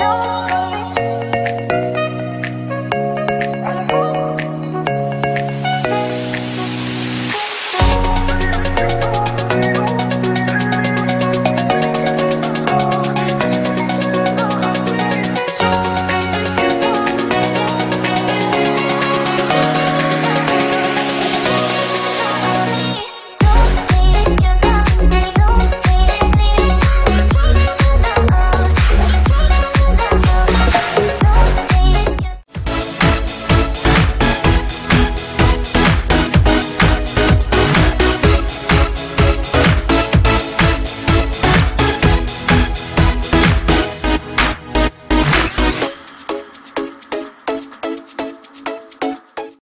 有